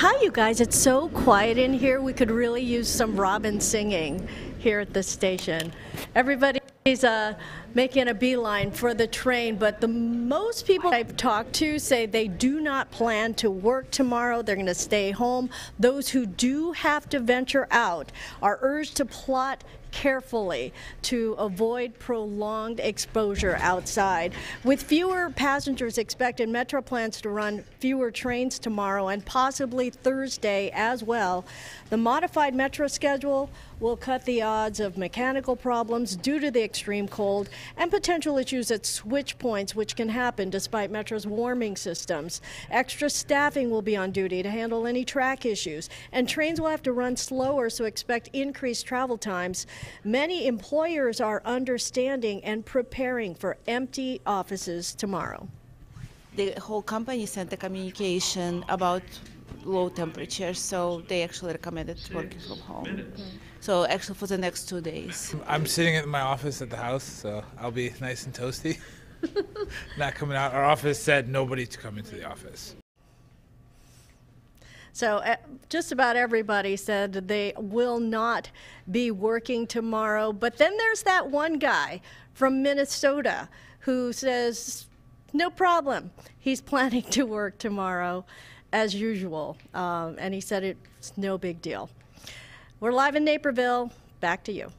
Hi, you guys. It's so quiet in here. We could really use some robin singing here at the station. Everybody's uh, making a beeline for the train, but the most people I've talked to say they do not plan to work tomorrow. They're going to stay home. Those who do have to venture out are urged to plot carefully to avoid prolonged exposure outside. With fewer passengers expected, Metra plans to run fewer trains tomorrow and possibly Thursday as well. The modified Metra schedule will cut the odds of mechanical problems due to the extreme cold and potential issues at switch points, which can happen despite Metra's warming systems. Extra staffing will be on duty to handle any track issues, and trains will have to run slower, so expect increased travel times. Many employers are understanding and preparing for empty offices tomorrow. the whole company sent a communication about low temperatures, so they actually recommended working from home. So actually for the next two days. I'm sitting in my office at the house, so I'll be nice and toasty. Not coming out. Our office said nobody to come into the office. So uh, just about everybody said they will not be working tomorrow. But then there's that one guy from Minnesota who says, no problem. He's planning to work tomorrow as usual. Um, and he said it's no big deal. We're live in Naperville. Back to you.